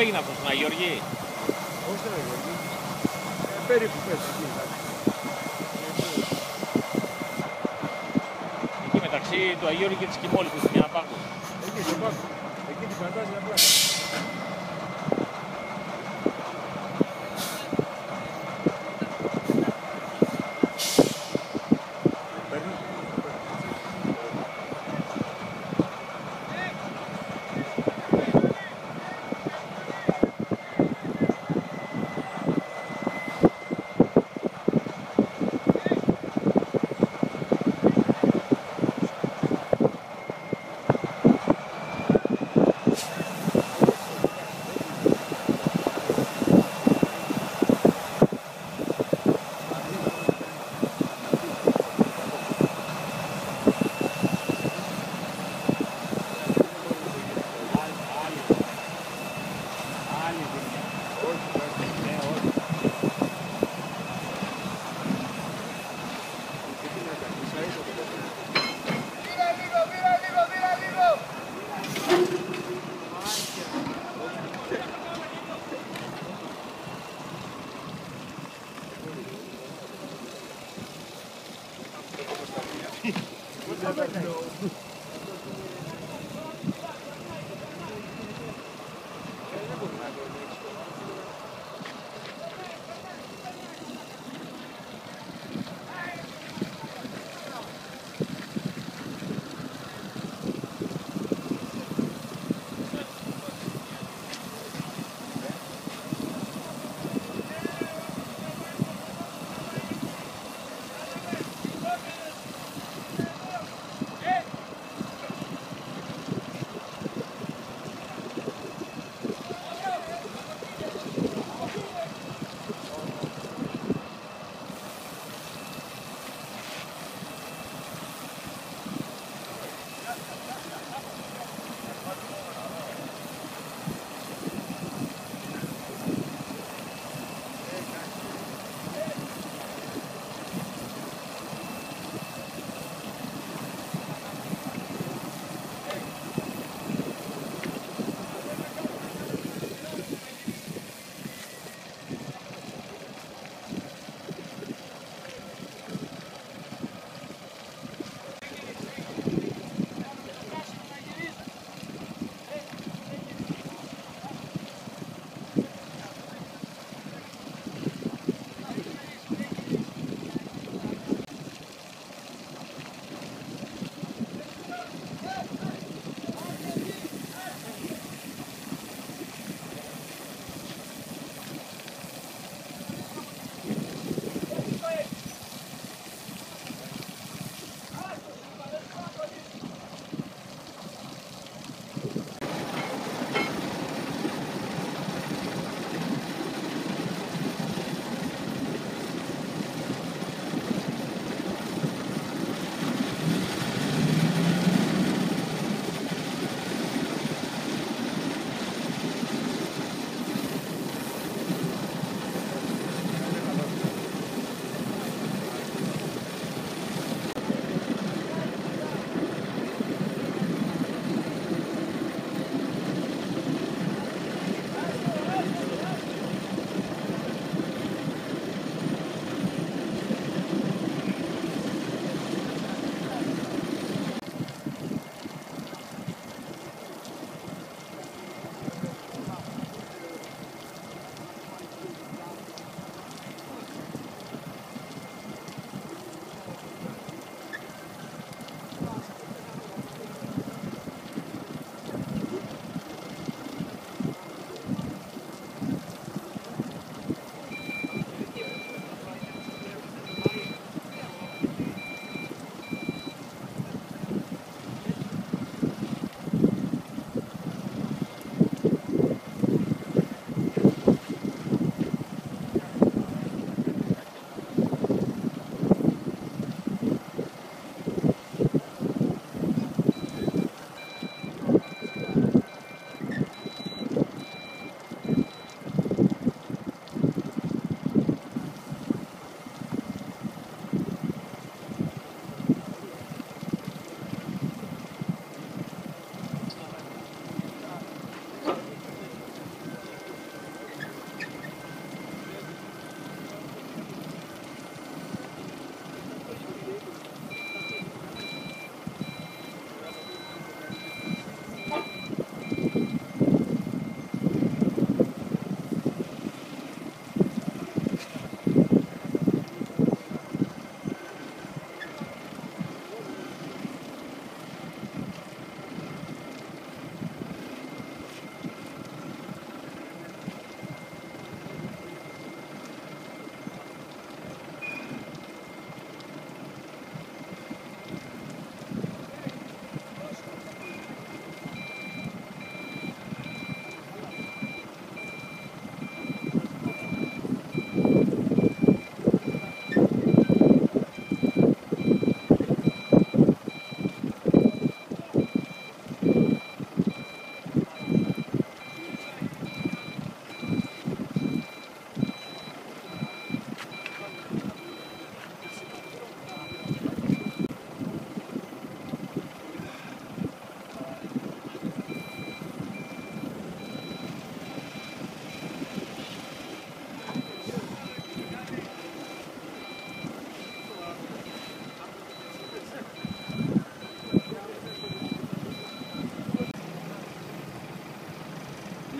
Πού έγινε αυτό στον Αγιοργή; Όχι στον Αγιοργή. Ε, περίπου πες εκεί. Εκεί μεταξύ του Αγιοργή και της Κιμόλης που είναι ένα πάγκο. Εκεί στον πάγκο. Εκεί την φαντάζει απλά.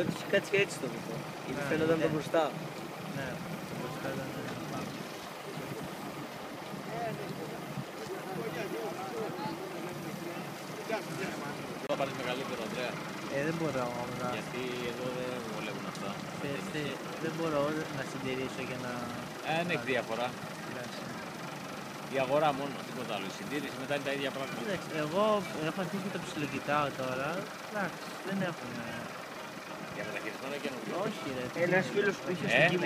Έτσι και έτσι το βουθό. Γιατί Ναι, φαίνονταν ναι. το μπροστά. Ναι, το μπροστά ήταν πάνω. Εδώ θα πάρεις μεγαλύτερο, Ανδρέα. Ε, δεν μπορώ να... Γιατί εδώ δεν βολεύουν αυτά. Ξέρεις τι, δεν μπορώ να συντηρήσω και να... Ε, δεν έχει διαφορά. περάσει. Η αγορά μόνο, τίποτα άλλο. Η συντήρηση μετά είναι τα ίδια πράγματα. Κοίταξε, εγώ έχω αρχίσει και το ψιλοκοιτάω τώρα. Εντάξει, δεν έχουν. Για μεταχειρισμένο και καινούργιο. Όχι, ρε. Ένας φίλος που είχε Ε, στην